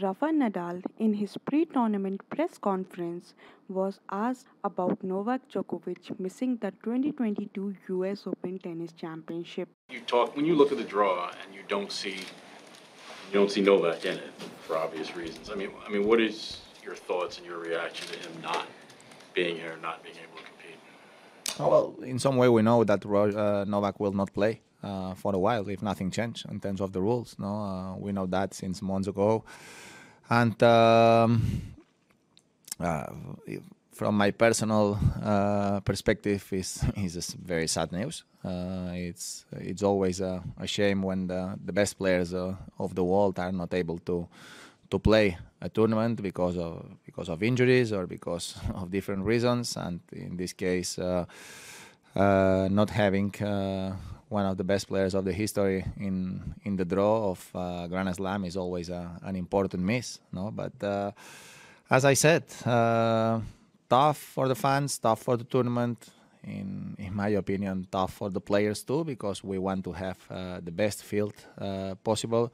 Rafa Nadal, in his pre tournament press conference, was asked about Novak Djokovic missing the 2022 US Open Tennis Championship. You talk when you look at the draw and you don't see you don't see Novak in it for obvious reasons. I mean, I mean, what is your thoughts and your reaction to him not being here, not being able to compete? Well, in some way, we know that uh, Novak will not play uh, for a while if nothing changed in terms of the rules. No, uh, we know that since months ago and um, uh, from my personal uh, perspective, is is very sad news. Uh, it's it's always a, a, shame when the, the best players uh, of the world are not able to to play a tournament because of because of injuries or because of different reasons, and in this case, uh, uh, not having one of the best players of the history in in the draw of uh, Grand Slam is always a, an important miss. No, but uh, as I said, uh, tough for the fans, tough for the tournament. In in my opinion, tough for the players too because we want to have uh, the best field uh, possible.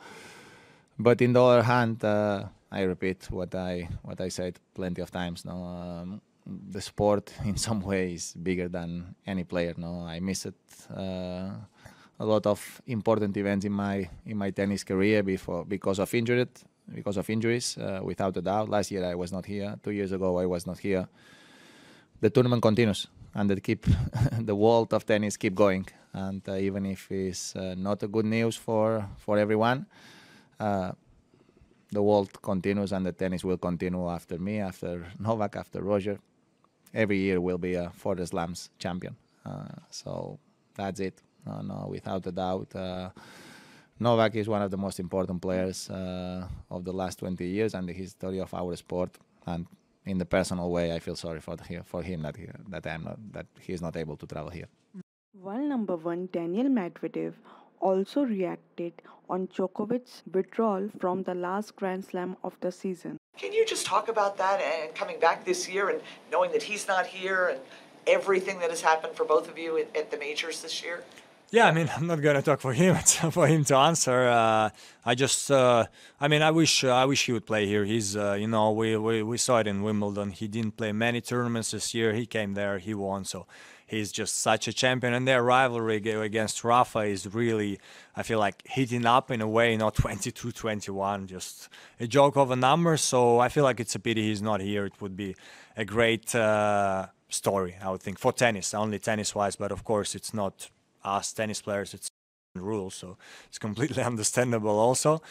But in the other hand, uh, I repeat what I what I said plenty of times. No. Um, the sport in some way is bigger than any player. No, I missed uh, a lot of important events in my in my tennis career before because of injured because of injuries. Uh, without a doubt, last year I was not here. Two years ago I was not here. The tournament continues, and the keep the world of tennis keep going. And uh, even if it's uh, not a good news for for everyone uh, the world continues and the tennis will continue after me, after Novak, after Roger every year will be a Four Slams champion. Uh, so that's it. No, no, without a doubt. Uh, Novak is one of the most important players uh, of the last 20 years and the history of our sport. And in the personal way, I feel sorry for the, for him that he, that I'm not that not able to travel here. While number one Daniil Medvedev also reacted on Djokovic's withdrawal from the last Grand Slam of the season. Can you just talk about that and coming back this year and knowing that he's not here and everything that has happened for both of you at, at the majors this year? Yeah, I mean, I'm not gonna talk for him. For him to answer. Uh, I just, uh, I mean, I wish, I wish he would play here. He's, uh, you know, we, we we saw it in Wimbledon. He didn't play many tournaments this year. He came there, he won. So he's just such a champion. And their rivalry against Rafa is really, I feel like heating up in a way, not 22-21, just a joke of a number. So I feel like it's a pity he's not here. It would be a great uh, story, I would think, for tennis, only tennis-wise. But of course, it's not us tennis players. It's rules, so it's completely understandable also.